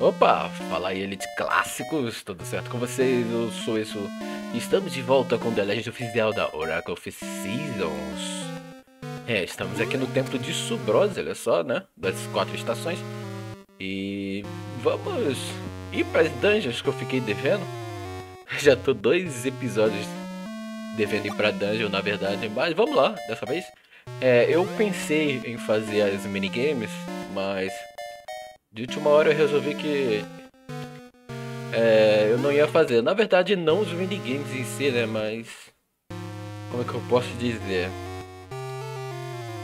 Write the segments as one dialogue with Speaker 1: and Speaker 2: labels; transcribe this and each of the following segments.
Speaker 1: Opa, fala aí, Elite Clássicos, tudo certo com vocês? Eu sou isso. Estamos de volta com The Legend of Zelda Oracle of Seasons. É, estamos aqui no templo de Subrosa, olha só, né? Das quatro estações. E vamos ir para as dungeons que eu fiquei devendo. Já tô dois episódios devendo ir pra dungeon, na verdade, mas vamos lá, dessa vez. É, eu pensei em fazer as minigames, mas de última hora eu resolvi que é, eu não ia fazer. Na verdade, não os minigames em si, né? Mas. Como é que eu posso dizer?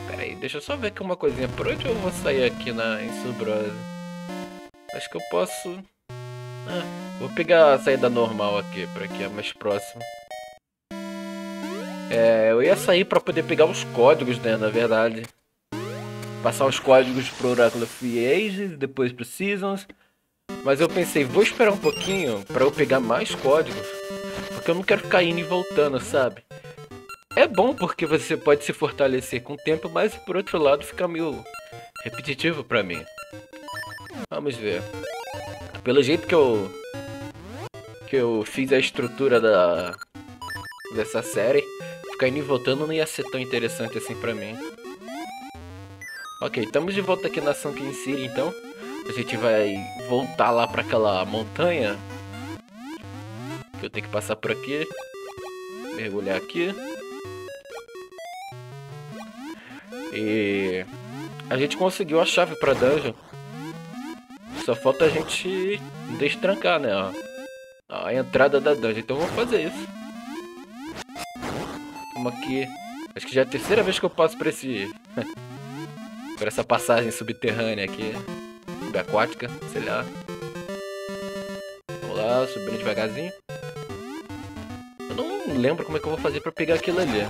Speaker 1: Pera aí, deixa eu só ver aqui uma coisinha. Por onde eu vou sair aqui na, em Subrosa? Acho que eu posso. Ah, vou pegar a saída normal aqui, para que é mais próximo. É, eu ia sair para poder pegar os códigos, né? Na verdade passar os códigos pro Oracle of Ages, depois pro Seasons. Mas eu pensei, vou esperar um pouquinho para eu pegar mais códigos, porque eu não quero ficar indo e voltando, sabe? É bom porque você pode se fortalecer com o tempo, mas por outro lado fica meio repetitivo para mim. Vamos ver. Pelo jeito que eu que eu fiz a estrutura da dessa série, ficar indo e voltando não ia ser tão interessante assim para mim. Ok, estamos de volta aqui na Sunken City, então. A gente vai voltar lá para aquela montanha. Que eu tenho que passar por aqui. Mergulhar aqui. E... A gente conseguiu a chave pra dungeon. Só falta a gente destrancar, né? A entrada da dungeon. Então vamos fazer isso. Vamos aqui. Acho que já é a terceira vez que eu passo por esse... por essa passagem subterrânea aqui. Subaquática, sei lá. Vamos lá, subindo devagarzinho. Eu não lembro como é que eu vou fazer pra pegar aquilo ali.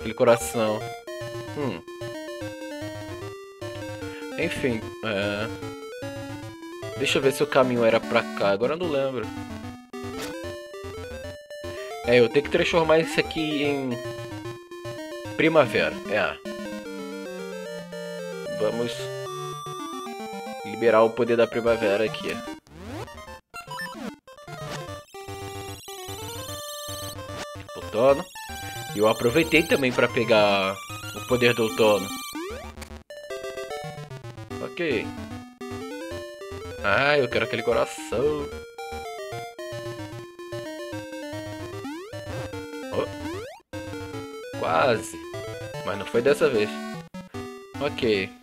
Speaker 1: Aquele coração. Hum. Enfim, é... Deixa eu ver se o caminho era pra cá. Agora eu não lembro. É, eu tenho que transformar isso aqui em... Primavera, é. Vamos liberar o poder da primavera aqui. Outono. E eu aproveitei também para pegar o poder do outono. Ok. Ah, eu quero aquele coração. Oh. Quase. Mas não foi dessa vez. Ok.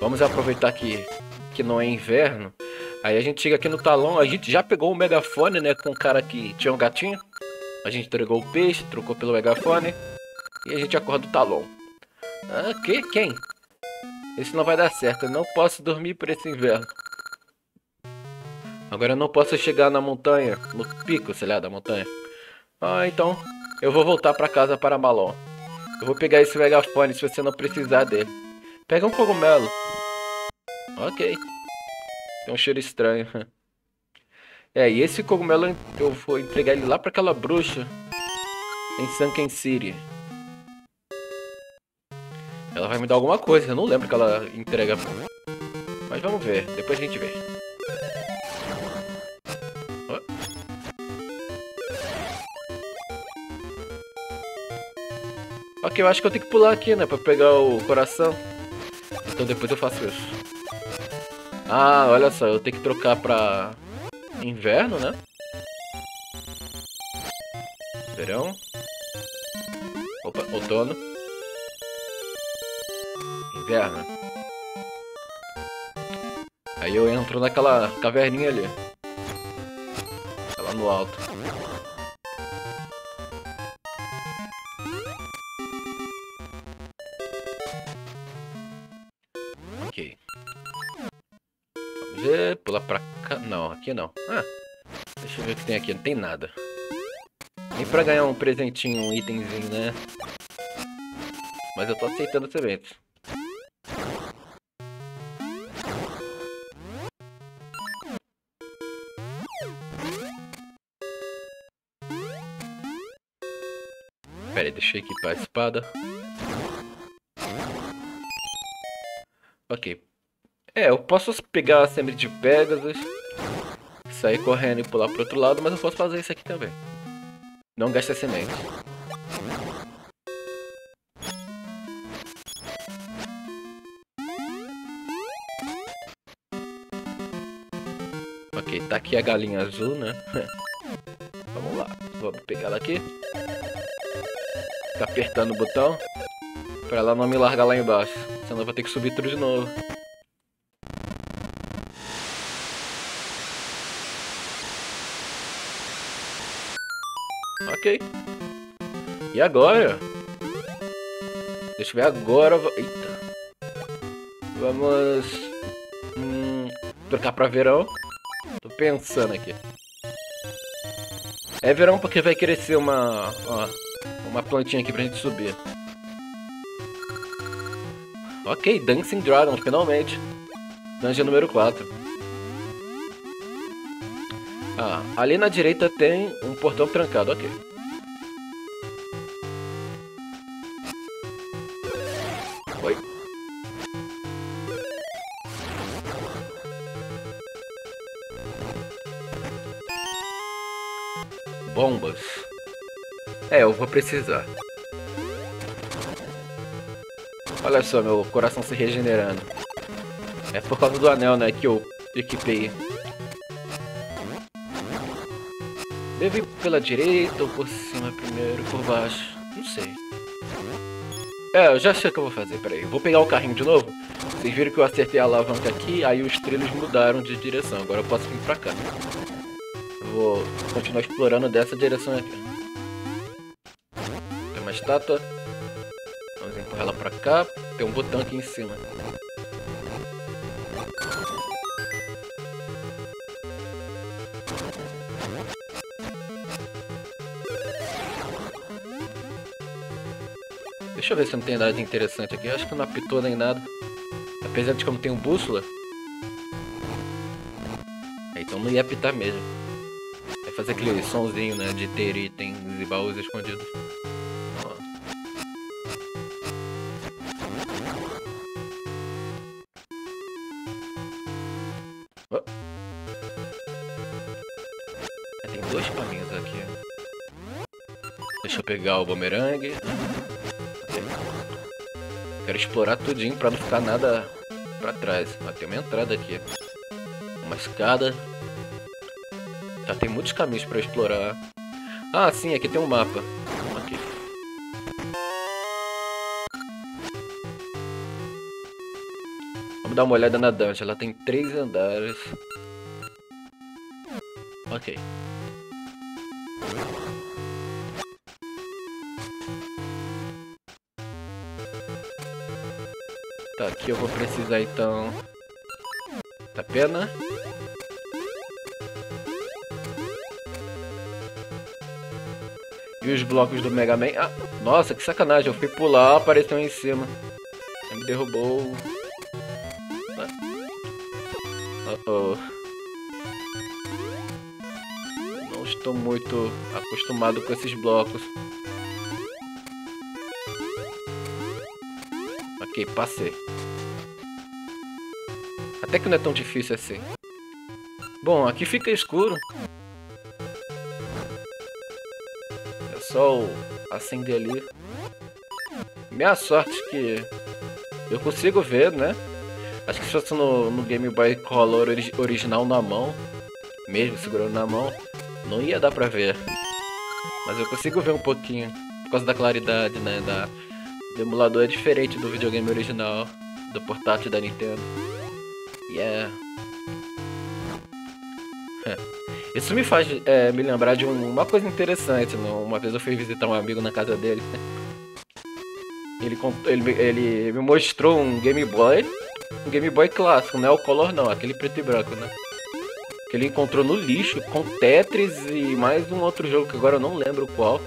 Speaker 1: Vamos aproveitar que, que não é inverno. Aí a gente chega aqui no talão, a gente já pegou o megafone, né, com o cara que tinha um gatinho. A gente entregou o peixe, trocou pelo megafone. E a gente acorda o talão. Ah, que? Quem? Isso não vai dar certo, eu não posso dormir por esse inverno. Agora eu não posso chegar na montanha, no pico, sei lá, da montanha. Ah, então eu vou voltar para casa para Malon. Eu vou pegar esse megafone se você não precisar dele. Pega um cogumelo. Ok. Tem um cheiro estranho. É, e esse cogumelo eu vou entregar ele lá pra aquela bruxa. Em Sunken City. Ela vai me dar alguma coisa, eu não lembro que ela entrega. Mas vamos ver, depois a gente vê. Ok, eu acho que eu tenho que pular aqui, né? Pra pegar o coração. Então depois eu faço isso. Ah, olha só, eu tenho que trocar pra inverno, né? Verão. Opa, outono. Inverno. Aí eu entro naquela caverninha ali. Lá no alto. Aqui não. Ah, deixa eu ver o que tem aqui. Não tem nada. Nem pra ganhar um presentinho, um itemzinho, né? Mas eu tô aceitando os eventos. Pera aí, deixa eu equipar a espada. Ok, É, eu posso pegar a semente de Pegasus, sair correndo e pular pro outro lado, mas eu posso fazer isso aqui também. Não gaste a semente. Ok, tá aqui a galinha azul, né? Vamos lá, vamos pegar ela aqui. Tá apertando o botão. Pra ela não me largar lá embaixo. Senão eu vou ter que subir tudo de novo. E agora? Deixa eu ver agora. Eita. Vamos... Hum, trocar pra verão. Tô pensando aqui. É verão porque vai crescer uma... Ó, uma plantinha aqui pra gente subir. Ok, Dancing Dragon, finalmente. Dungeon número 4. Ah, ali na direita tem um portão trancado, ok. Bombas. É, eu vou precisar. Olha só, meu coração se regenerando. É por causa do anel, né, que eu equipei. Devo ir pela direita ou por cima primeiro, por baixo? Não sei. É, eu já sei o que eu vou fazer, peraí. Vou pegar o carrinho de novo. Vocês viram que eu acertei a alavanca aqui, aí os trilhos mudaram de direção. Agora eu posso vir pra cá. Eu vou continuar explorando dessa direção aqui. Tem uma estátua. Vamos empurrar ela pra cá. Tem um botão aqui em cima. Deixa eu ver se não tem nada interessante aqui. Acho que não apitou nem nada. Apesar de eu não tenho bússola. Então não ia apitar mesmo. Fazer aquele sonzinho, né? De ter itens e baús escondidos. Oh. Tem dois caminhos aqui. Deixa eu pegar o bumerangue. Quero explorar tudinho pra não ficar nada pra trás. Ó, tem uma entrada aqui. Uma escada. Tá, tem muitos caminhos pra explorar. Ah, sim, aqui tem um mapa. Aqui. Vamos dar uma olhada na dungeon. Ela tem três andares. Ok. Tá, aqui eu vou precisar então da pena. E os blocos do Mega Man. Ah, nossa, que sacanagem. Eu fui pular, apareceu em cima. Me derrubou. Uh -oh. Não estou muito acostumado com esses blocos. Ok, passei. Até que não é tão difícil assim. Bom, aqui fica escuro. Só acender ali. Minha sorte que eu consigo ver, né? Acho que se fosse no, no Game Boy Color ori original na mão, mesmo segurando na mão, não ia dar pra ver. Mas eu consigo ver um pouquinho, por causa da claridade, né? Da, o emulador é diferente do videogame original, do portátil da Nintendo. E yeah. é... Isso me faz é, me lembrar de um, uma coisa interessante. Né? Uma vez eu fui visitar um amigo na casa dele. Ele, ele, ele me mostrou um Game Boy, um Game Boy clássico, não é o Color não, aquele preto e branco, né? Que ele encontrou no lixo com Tetris e mais um outro jogo que agora eu não lembro qual.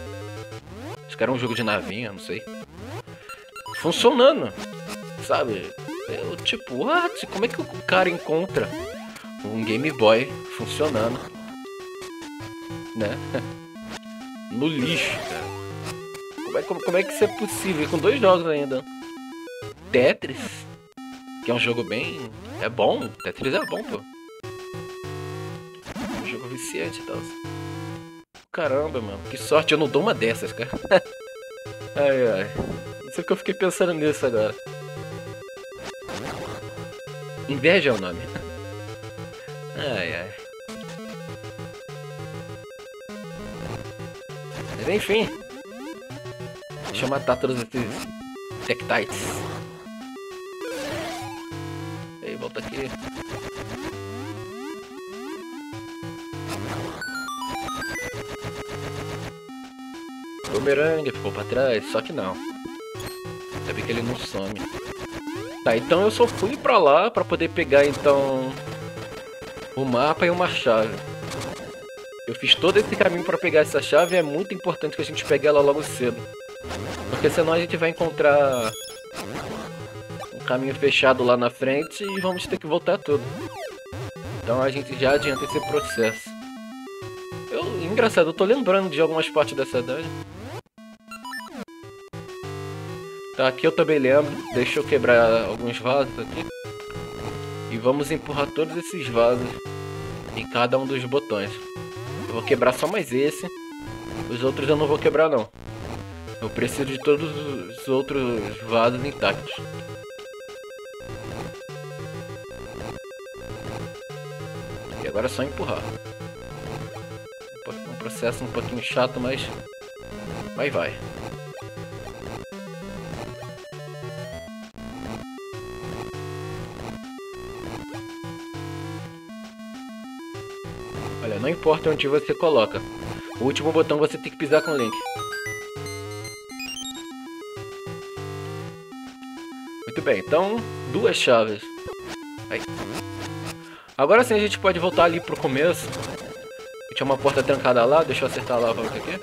Speaker 1: Acho que era um jogo de navinha, não sei funcionando, sabe? Eu, tipo, what? Como é que o cara encontra um Game Boy funcionando, né? No lixo, cara. Como é, como, como é que isso é possível? Com dois jogos ainda. Tetris? aqui é um jogo bem... É bom, Tetris é bom, pô. É um jogo viciante e tal. Caramba, mano, que sorte, eu não dou uma dessas, cara. ai, ai. Não sei o que eu fiquei pensando nisso agora. Inveja é o nome. Ai, ai. Enfim. Deixa eu matar todos esses Tectites. Ei, volta aqui. Boomerang ficou pra trás, só que não. Sabe que ele não some. Tá, então eu só fui pra lá pra poder pegar então o mapa e uma chave. Eu fiz todo esse caminho para pegar essa chave e é muito importante que a gente pegue ela logo cedo. Porque senão a gente vai encontrar um caminho fechado lá na frente e vamos ter que voltar tudo. Então a gente já adianta esse processo. Eu, engraçado, eu tô lembrando de algumas partes dessa dungeon. Tá, aqui eu também lembro. Deixa eu quebrar alguns vasos aqui. E vamos empurrar todos esses vasos em cada um dos botões. Eu vou quebrar só mais esse. Os outros eu não vou quebrar não. Eu preciso de todos os outros vasos intactos. E agora é só empurrar. Um processo um pouquinho chato, mas... Vai, vai. Importa onde você coloca. O último botão você tem que pisar com o Link. Muito bem, então duas chaves. Aí. Agora sim a gente pode voltar ali pro começo. Tinha uma porta trancada lá, deixa eu acertar a lava aqui.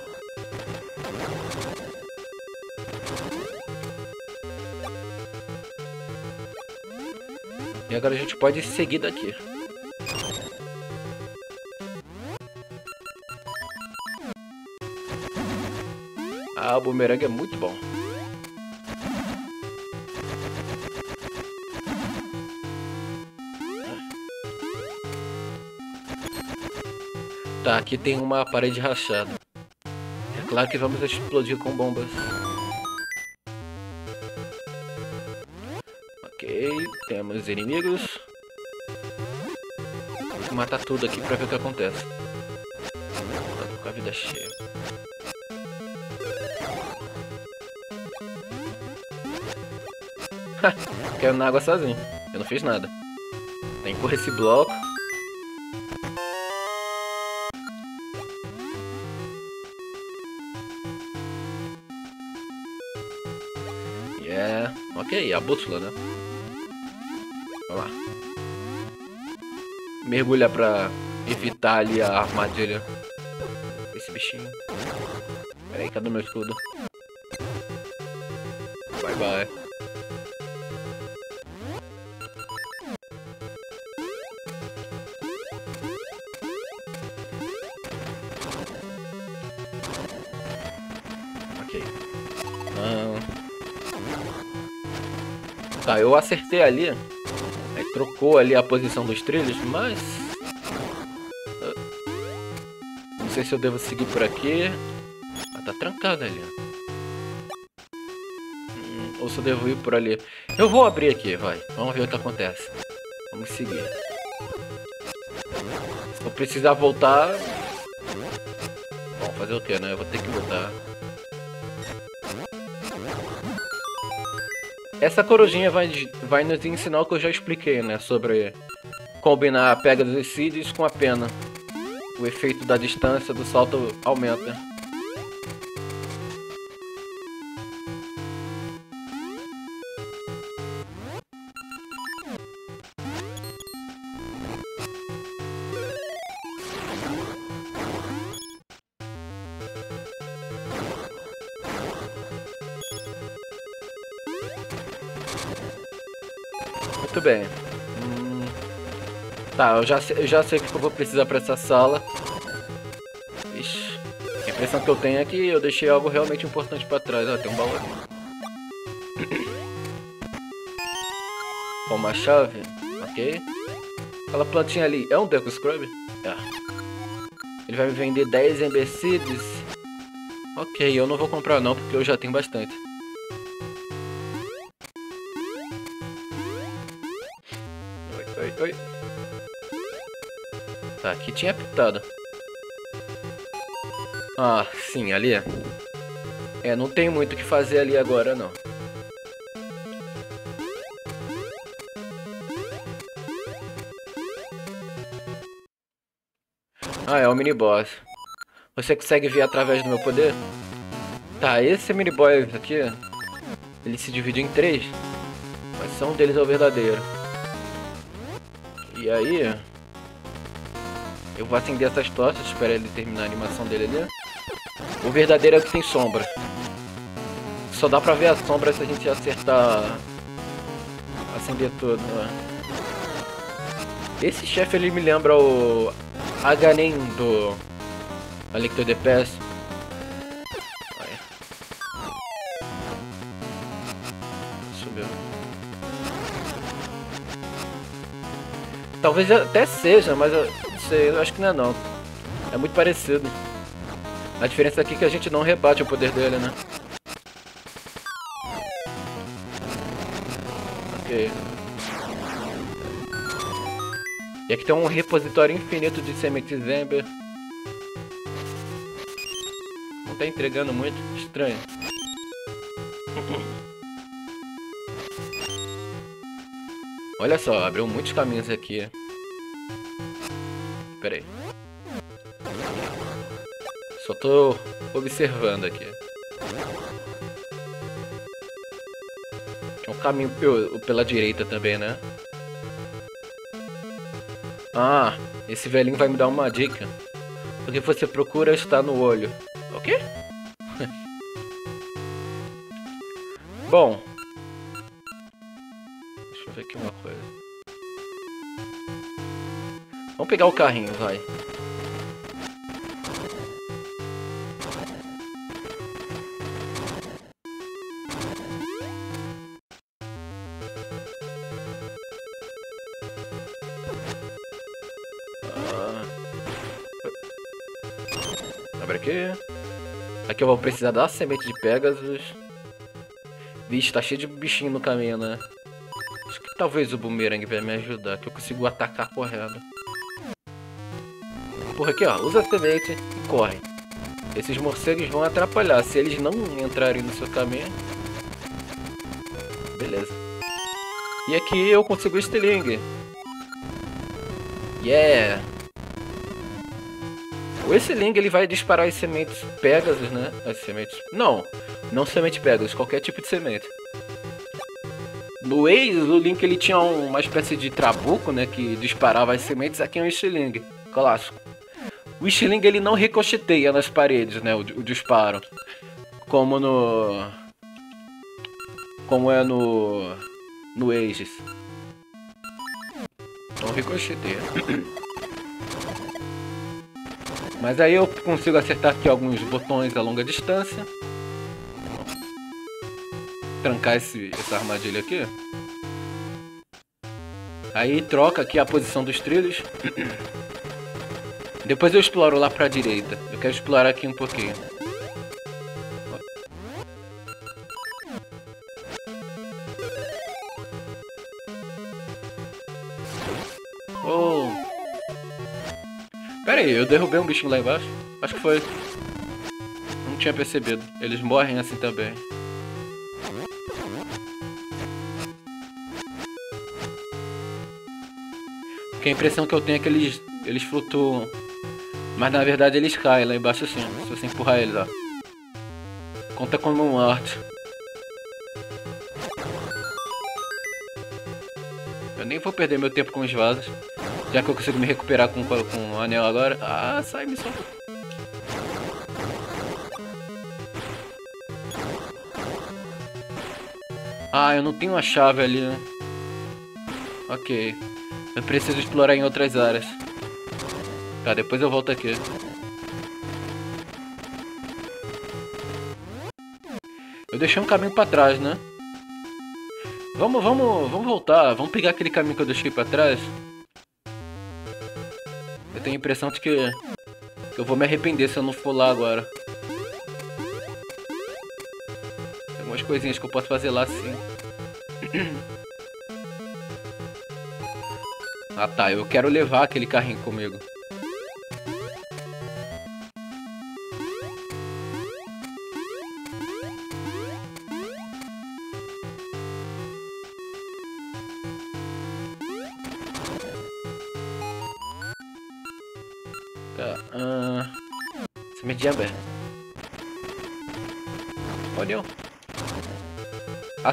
Speaker 1: E agora a gente pode seguir daqui. Ah, o bumerangue é muito bom. Tá, aqui tem uma parede rachada. É claro que vamos explodir com bombas. Ok, temos inimigos. Vou matar tudo aqui pra ver o que acontece. Tô com a vida cheia. Quero na água sozinho. Eu não fiz nada. Tem que esse bloco. Yeah. Ok, a bússola, né? Vamos lá. Mergulha pra evitar ali a armadilha. Esse bichinho. Peraí, cadê meu escudo? Bye bye. Tá, eu acertei ali. Aí trocou ali a posição dos trilhos, mas... Não sei se eu devo seguir por aqui. Ah, tá trancado ali. Hum, ou se eu devo ir por ali. Eu vou abrir aqui, vai. Vamos ver o que acontece. Vamos seguir. Se eu precisar voltar... Bom, fazer o que, né? Eu vou ter que voltar. Essa corujinha vai, vai nos ensinar o que eu já expliquei, né? Sobre combinar a pega dos seeds com a pena. O efeito da distância do salto aumenta. Tá, eu já, sei, eu já sei o que eu vou precisar pra essa sala. Ixi. A impressão que eu tenho é que eu deixei algo realmente importante pra trás. Ó, tem um baú aqui. Uma chave. Ok. Aquela plantinha ali é um Deco Scrub? É. Ele vai me vender 10 Embercides. Ok, eu não vou comprar não, porque eu já tenho bastante. Tá, aqui tinha pitado. Ah, sim, ali. É, não tem muito o que fazer ali agora, não. Ah, é o mini boss. Você consegue ver através do meu poder? Tá, esse mini boss aqui, ele se divide em três. Mas só um deles é o verdadeiro. E aí... Eu vou acender essas tochas, espero ele terminar a animação dele ali. O verdadeiro é o que tem sombra. Só dá pra ver a sombra se a gente acertar... Acender tudo, né? Esse chefe ele me lembra o Aganin do A Link to the Past. Talvez até seja, mas sei, eu acho que não é não. É muito parecido. A diferença aqui é que a gente não rebate o poder dele, né? Ok. E aqui tem um repositório infinito de sementes Ember. Não tá entregando muito, estranho. Olha só, abriu muitos caminhos aqui. Pera aí. Só tô observando aqui. Tem um caminho pela direita também, né? Ah, esse velhinho vai me dar uma dica. O que você procura está no olho. O quê? Bom. Deixa eu ver aqui uma coisa. Vamos pegar o carrinho, vai. Abre aqui. Aqui eu vou precisar da semente de Pegasus. Vixe, tá cheio de bichinho no caminho, né? Acho que talvez o Boomerang vai me ajudar, que eu consigo atacar correndo. Porra, aqui ó, usa semente e corre. Esses morcegos vão atrapalhar, se eles não entrarem no seu caminho... Beleza. E aqui eu consigo o Stiling. Yeah! O Ling ele vai disparar as sementes Pegasus, né? As sementes... Não, não semente Pegasus, qualquer tipo de semente. No Ace, o Link ele tinha uma espécie de trabuco, né? Que disparava as sementes. Aqui é um Stiling, clássico. O Stiling ele não ricocheteia nas paredes, né? O, o disparo. Como no... Como é no... No Aegis. Não ricocheteia. Mas aí eu consigo acertar aqui alguns botões a longa distância. Trancar esse, essa armadilha aqui. Aí troca aqui a posição dos trilhos. Depois eu exploro lá pra direita. Eu quero explorar aqui um pouquinho. Oh! Pera aí, eu derrubei um bichinho lá embaixo? Acho que foi. Não tinha percebido. Eles morrem assim também. Porque a impressão que eu tenho é que eles, eles flutuam. Mas na verdade eles caem lá embaixo assim, se você empurrar eles, ó. Conta como um arte. Eu nem vou perder meu tempo com os vasos. Já que eu consigo me recuperar com, com o anel agora. Ah, sai, solta. Ah, eu não tenho a chave ali, né? Ok. Eu preciso explorar em outras áreas. Tá, depois eu volto aqui. Eu deixei um caminho pra trás, né? Vamos, vamos, vamos voltar. Vamos pegar aquele caminho que eu deixei pra trás. Eu tenho a impressão de que, que eu vou me arrepender se eu não for lá agora. Tem algumas coisinhas que eu posso fazer lá sim. Ah tá, eu quero levar aquele carrinho comigo.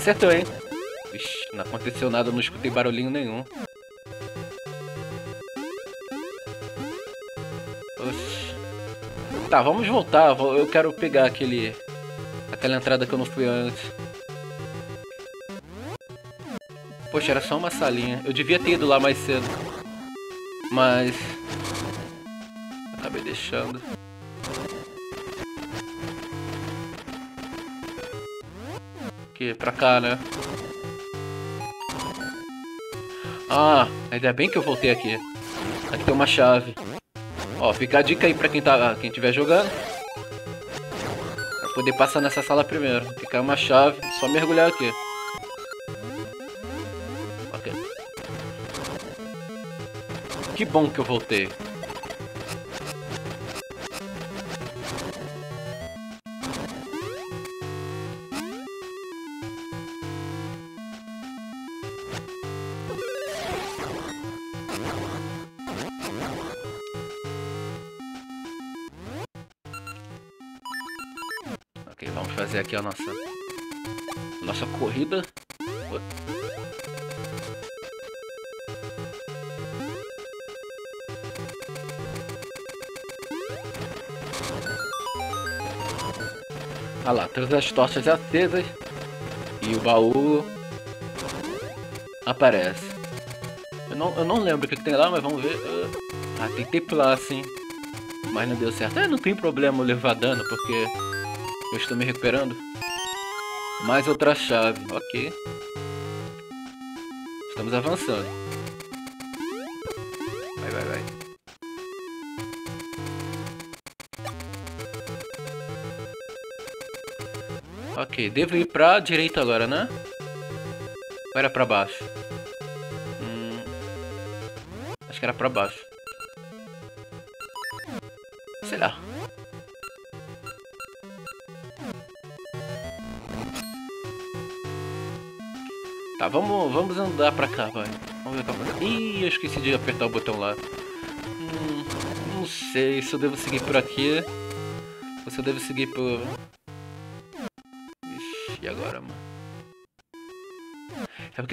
Speaker 1: Acertou, hein? Vixe, não aconteceu nada, não escutei barulhinho nenhum. Oxi. Tá, vamos voltar. Eu quero pegar aquele... Aquela entrada que eu não fui antes. Poxa, era só uma salinha. Eu devia ter ido lá mais cedo. Mas... Acabei deixando. Aqui, pra cá, né? Ah, ainda bem que eu voltei aqui. Aqui tem uma chave. Ó, fica a dica aí pra quem, tá, quem tiver jogando. Pra poder passar nessa sala primeiro. Fica uma chave, só mergulhar aqui. Ok. Que bom que eu voltei. Todas as tochas acesas e o baú aparece. Eu não, eu não lembro o que, tem lá, mas vamos ver. Ah, tentei pular assim, mas não deu certo. É, não tem problema levar dano, porque eu estou me recuperando. Mais outra chave, ok. Estamos avançando. Ok, devo ir pra direita agora, né? Ou era pra baixo? Hum... Acho que era pra baixo. Sei lá. Tá, vamos, vamos andar pra cá, vai. Vamos ver fazendo. Ih, eu esqueci de apertar o botão lá. Hum, não sei se eu devo seguir por aqui. Ou se eu devo seguir por...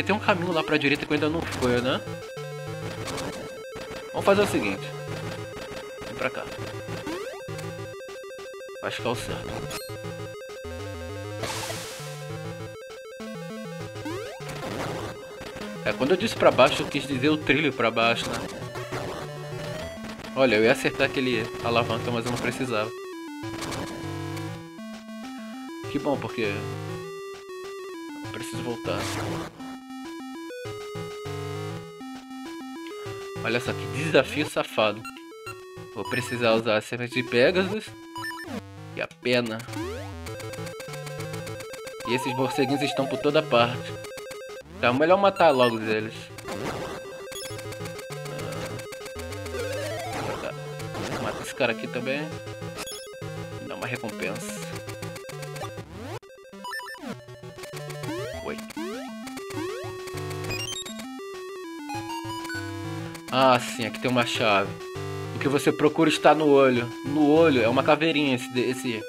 Speaker 1: porque tem um caminho lá pra direita que ainda não fui, né? Vamos fazer o seguinte. Vem pra cá. Vai ficar o certo. É, quando eu disse pra baixo, eu quis dizer o trilho pra baixo, né? Olha, eu ia acertar aquele alavanca, mas eu não precisava. Que bom, porque... Eu preciso voltar. Olha só, que desafio safado. Vou precisar usar a semente de Pegasus e a pena. E esses morceguinhos estão por toda parte. Então é melhor matar logo eles. Ah, mata esse cara aqui também. Dá uma recompensa. Ah, sim, aqui tem uma chave. O que você procura está no olho. No olho é uma caveirinha esse, esse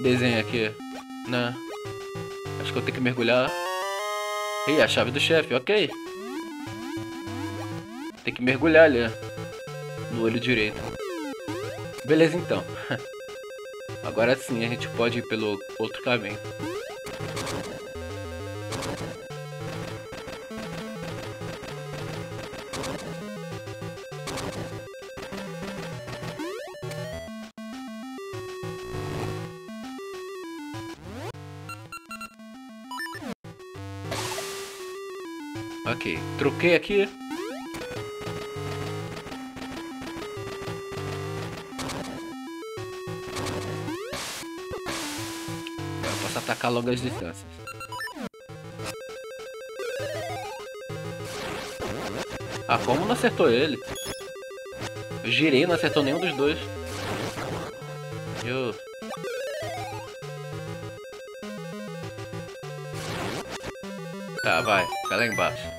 Speaker 1: desenho aqui, né? Acho que eu tenho que mergulhar. Ei, a chave do chefe, ok. Tem que mergulhar ali, no olho direito. Beleza, então. Agora sim, a gente pode ir pelo outro caminho. Ok, troquei aqui. Eu posso atacar longas distâncias. Ah, como não acertou ele? Eu girei não acertou nenhum dos dois. Eu... Tá, vai. Vai lá embaixo.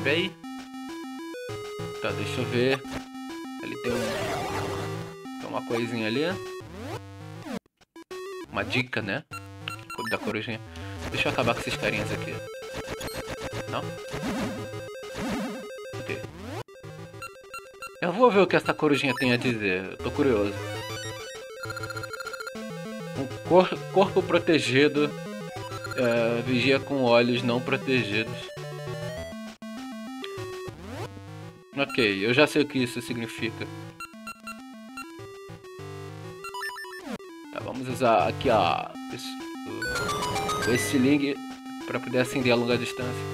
Speaker 1: Abre aí. Tá, deixa eu ver. Ali tem um... Tem uma coisinha ali. Uma dica, né? Da corujinha. Deixa eu acabar com esses carinhas aqui. Não? Ok. Eu vou ver o que essa corujinha tem a dizer. Eu tô curioso. Um cor corpo protegido é, vigia com olhos não protegidos. Ok, eu já sei o que isso significa. Tá, vamos usar aqui ó, esse, esse link para poder acender a longa distância.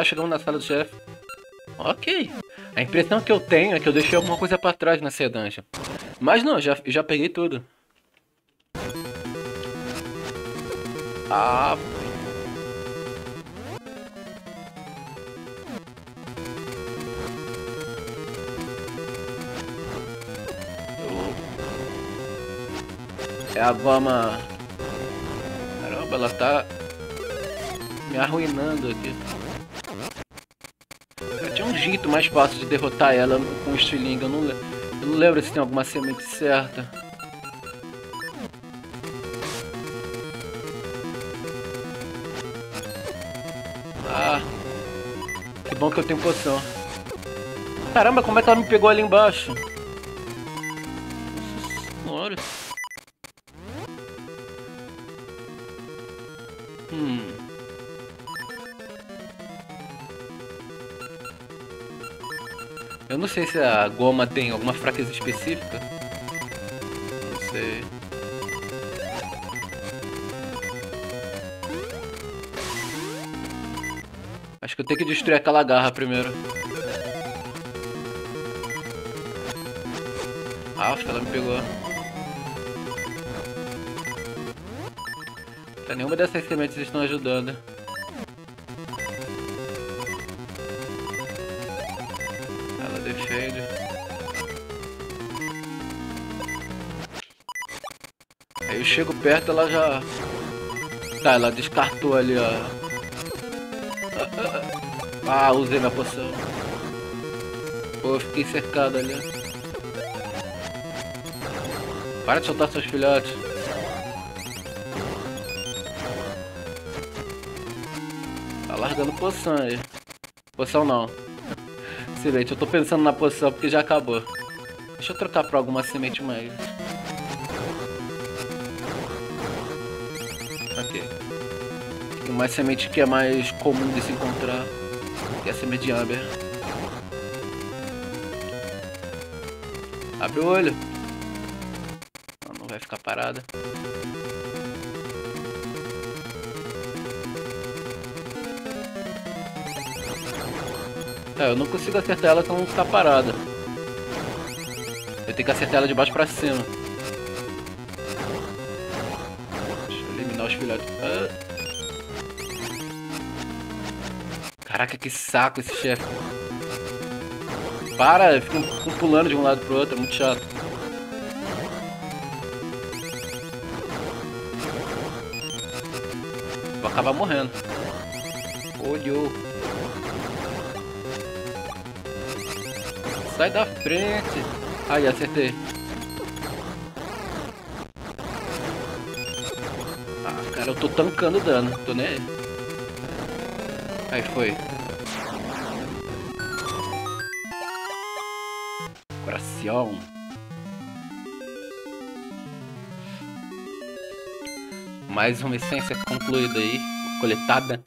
Speaker 1: Já chegamos na sala do chefe. Ok. A impressão que eu tenho é que eu deixei alguma coisa pra trás na dungeon. Mas não, já, já peguei tudo. Ah... É a Goma... Caramba, ela tá me arruinando aqui. Jeito mais fácil de derrotar ela com o estilingue. Eu eu não lembro se tem alguma semente certa. Ah, que bom que eu tenho poção. Caramba, como é que ela me pegou ali embaixo? Sei se a goma tem alguma fraqueza específica. Não sei. Acho que eu tenho que destruir aquela garra primeiro. Ah, ela me pegou. Tá, nenhuma dessas sementes estão ajudando. Chego perto, ela já... Tá, ela descartou ali, ó. Ah, usei minha poção. Pô, eu fiquei cercado ali. Para de soltar seus filhotes. Tá largando poção aí. Poção não. Semente, eu tô pensando na poção porque já acabou. Deixa eu trocar pra alguma semente mais. Uma semente que é mais comum de se encontrar. Que é a semente de Amber. Abre o olho. Não, não vai ficar parada. É, eu não consigo acertar ela não tá parada. Eu tenho que acertar ela de baixo pra cima. Caraca, que saco esse chefe. Para, fica pulando de um lado pro outro, é muito chato. Vou acabar morrendo. Olhou. Sai da frente. Aí, acertei. Ah, cara, eu tô tancando dano. Tô nem aí. Aí foi. missão. Mais uma essência concluída aí, coletada.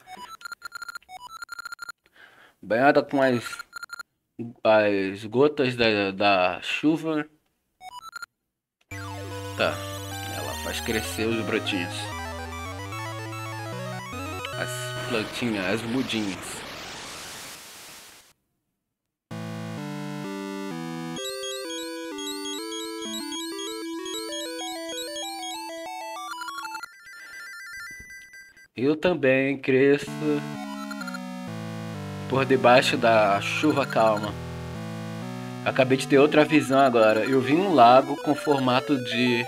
Speaker 1: Banhada com as, as gotas da, da chuva. Tá, ela faz crescer os brotinhos. As plantinhas, as mudinhas. Eu também cresço por debaixo da chuva calma. Acabei de ter outra visão agora. Eu vi um lago com formato de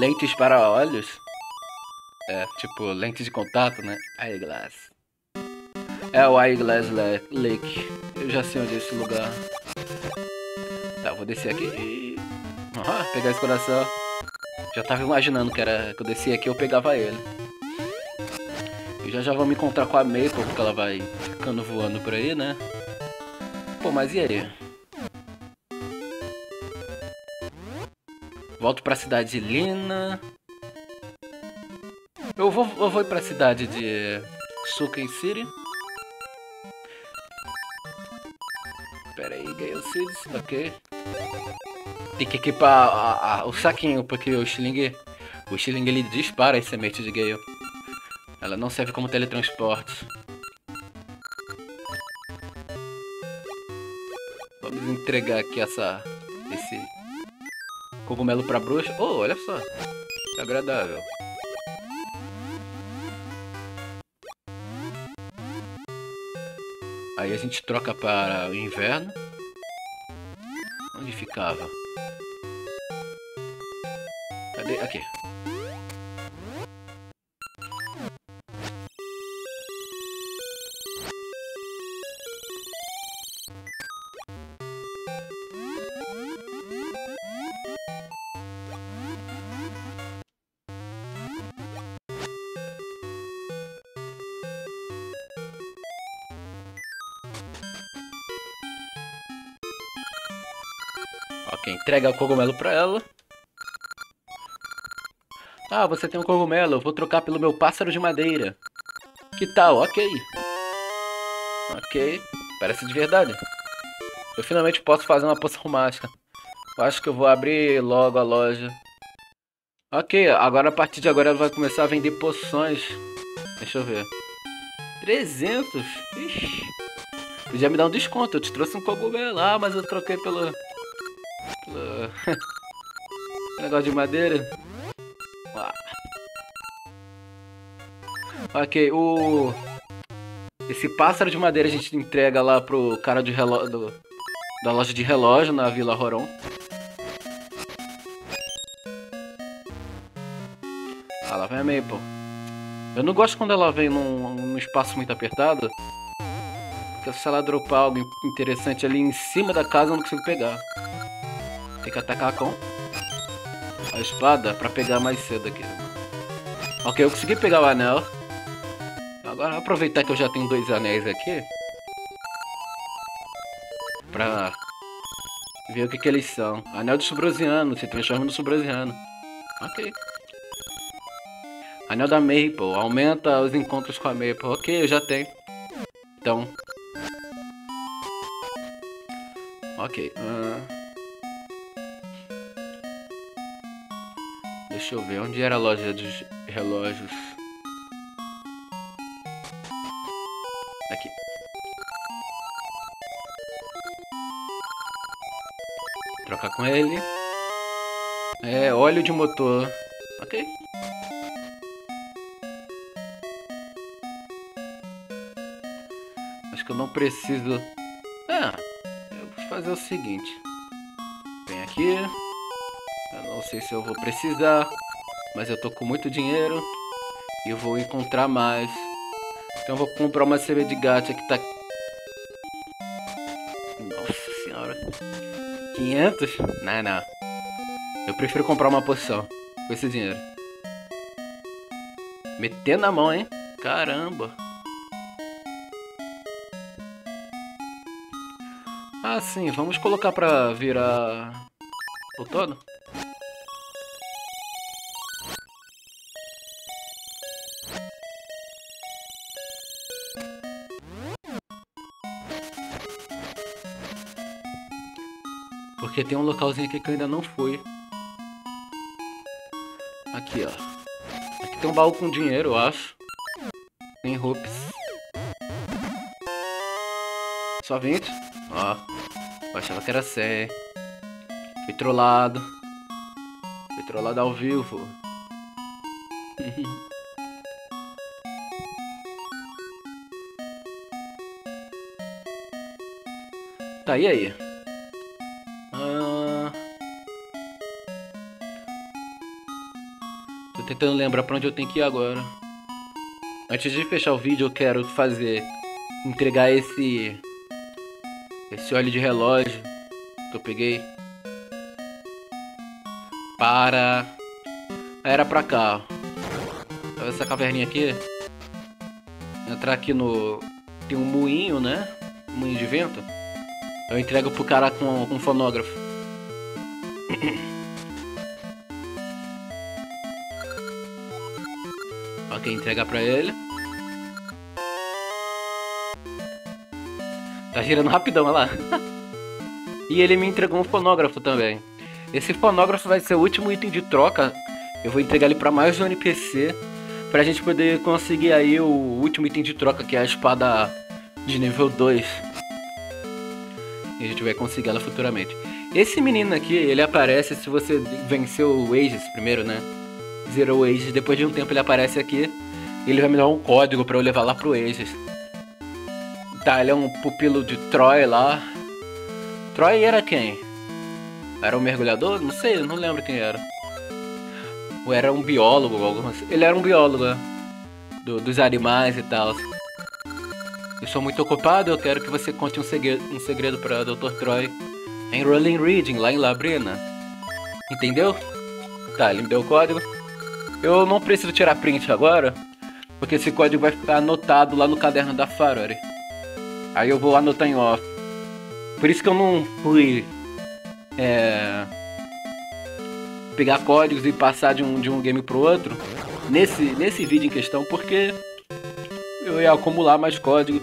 Speaker 1: lentes para olhos. É, tipo, lente de contato, né? Eyeglass. É o Eyeglass Lake. Eu já sei onde é esse lugar. Tá, vou descer aqui. Uhum, pegar esse coração. Já tava imaginando que era que eu descia aqui eu pegava ele. Já já vou me encontrar com a Maple, porque ela vai ficando voando por aí, né? Pô, mas e aí? Volto pra cidade de Lina. Eu vou, eu vou ir pra cidade de Suken City. Pera aí, Gale Seeds, ok. Tem que equipar a, a, o saquinho, porque o Shilling, o Shilling ele dispara as sementes de Gale. Ela não serve como teletransporte. Vamos entregar aqui essa... Esse... Cogumelo pra bruxa. Oh, olha só. Que agradável. Aí a gente troca para o inverno. Onde ficava? Cadê? Aqui. Ok, entrega o cogumelo pra ela. Ah, você tem um cogumelo, eu vou trocar pelo meu pássaro de madeira. Que tal? Ok. Ok, parece de verdade. Eu finalmente posso fazer uma poção mágica. Eu acho que eu vou abrir logo a loja. Ok, agora a partir de agora ela vai começar a vender poções. Deixa eu ver. 300? Ixi. Podia me dar um desconto, eu te trouxe um cogumelo. Ah, mas eu troquei pelo... Negócio de madeira. Ah. Ok, o... Esse pássaro de madeira a gente entrega lá pro cara de relógio... Do... Da loja de relógio na Vila Roron. Ah, lá vem a Maple. Eu não gosto quando ela vem num, num espaço muito apertado. Porque se ela dropar algo interessante ali em cima da casa, eu não consigo pegar. Tem que atacar com a espada pra pegar mais cedo aqui. Ok, eu consegui pegar o anel. Agora aproveitar que eu já tenho dois anéis aqui. Pra ver o que que eles são. Anel de Subrosiano, se transforma no Subrosiano. Ok. Anel da Maple, aumenta os encontros com a Maple. Ok, eu já tenho. Então. Ok. Uh... Deixa eu ver, onde era a loja dos relógios? Aqui. Trocar com ele. É, óleo de motor. Ok. Acho que eu não preciso... Ah, eu vou fazer o seguinte. Vem aqui sei se eu vou precisar, mas eu tô com muito dinheiro e eu vou encontrar mais. Então eu vou comprar uma cerveja de gacha que tá... Nossa senhora. 500? Não, não. Eu prefiro comprar uma poção com esse dinheiro. Metendo na mão, hein? Caramba. Ah, sim, vamos colocar pra virar o todo. Porque tem um localzinho aqui que eu ainda não fui. Aqui, ó. Aqui tem um baú com dinheiro, eu acho. Tem roupas. Só 20? Ó. Eu achava que era 100. Fui trollado. Fui trollado ao vivo. tá, e aí? Tentando lembrar pra onde eu tenho que ir agora. Antes de fechar o vídeo, eu quero fazer... Entregar esse... Esse óleo de relógio que eu peguei. Para... Era pra cá. Essa caverninha aqui. Entrar aqui no... Tem um moinho, né? Um moinho de vento. Eu entrego pro cara com, com um fonógrafo. ok, entregar pra ele. Tá girando rapidão, olha lá. e ele me entregou um fonógrafo também. Esse fonógrafo vai ser o último item de troca. Eu vou entregar ele pra mais um NPC. Pra gente poder conseguir aí o último item de troca, que é a espada de nível 2 e a gente vai conseguir ela futuramente. Esse menino aqui, ele aparece se você venceu o Ages primeiro, né? Zero Ages, depois de um tempo ele aparece aqui e ele vai me dar um código para eu levar lá pro Ages. Tá, ele é um pupilo de Troy lá. Troy era quem? Era um mergulhador? Não sei, não lembro quem era. Ou era um biólogo, alguma Ele era um biólogo, né? Do, dos animais e tal. Eu sou muito ocupado, eu quero que você conte um segredo, um segredo para Dr. Troy em Rolling Reading, lá em Labrina. Entendeu? Tá, ele me deu o código. Eu não preciso tirar print agora, porque esse código vai ficar anotado lá no caderno da Farore. Aí eu vou anotar em off. Por isso que eu não fui é, pegar códigos e passar de um, de um game pro outro nesse, nesse vídeo em questão, porque eu ia acumular mais código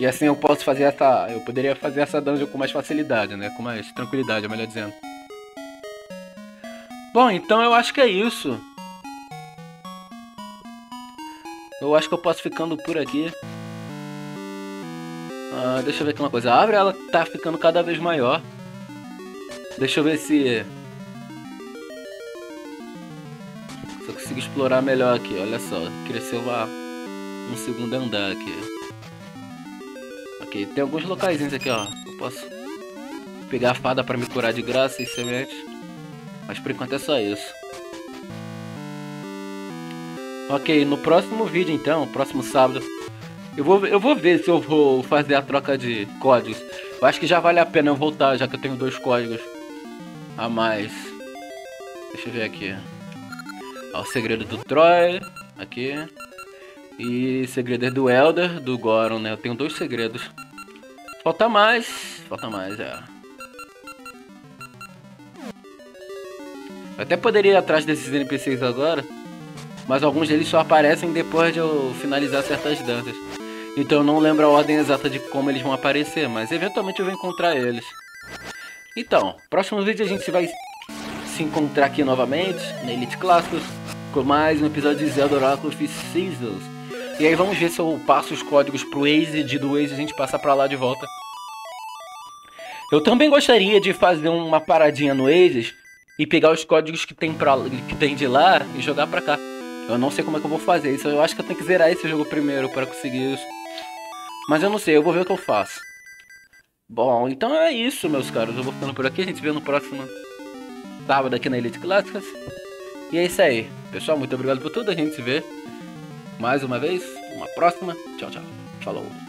Speaker 1: e assim eu posso fazer essa. Eu poderia fazer essa dungeon com mais facilidade, né? Com mais tranquilidade, melhor dizendo. Bom, então eu acho que é isso. Eu acho que eu posso ficando por aqui. Ah, deixa eu ver aqui uma coisa. A árvore ela tá ficando cada vez maior. Deixa eu ver se. Se eu consigo explorar melhor aqui. Olha só, cresceu uma, um segundo andar aqui aqui. Tem alguns locais aqui, ó. Eu posso pegar a fada para me curar de graça e sementes. Mas por enquanto é só isso. Ok, no próximo vídeo então, próximo sábado, eu vou, eu vou ver se eu vou fazer a troca de códigos. Eu acho que já vale a pena eu voltar, já que eu tenho dois códigos a mais. Deixa eu ver aqui. Ó, o segredo do Troy, aqui. E segredo do Elder, do Goron, né? Eu tenho dois segredos. Falta mais. Falta mais, é. Eu até poderia ir atrás desses NPCs agora. Mas alguns deles só aparecem depois de eu finalizar certas danças. Então eu não lembro a ordem exata de como eles vão aparecer. Mas eventualmente eu vou encontrar eles. Então, próximo vídeo a gente vai se encontrar aqui novamente na Elite Clássicos. Com mais um episódio de Zelda Oracle of Seasons. E aí vamos ver se eu passo os códigos pro Waze e do Waze a gente passa pra lá de volta. Eu também gostaria de fazer uma paradinha no Waze e pegar os códigos que tem, pra, que tem de lá e jogar pra cá. Eu não sei como é que eu vou fazer isso. Eu acho que eu tenho que zerar esse jogo primeiro para conseguir isso. Mas eu não sei, eu vou ver o que eu faço. Bom, então é isso, meus caros. Eu vou ficando por aqui. A gente vê no próximo sábado aqui na Elite Clássicas. E é isso aí. Pessoal, muito obrigado por tudo. A gente se vê mais uma vez, uma próxima. Tchau, tchau. Falou.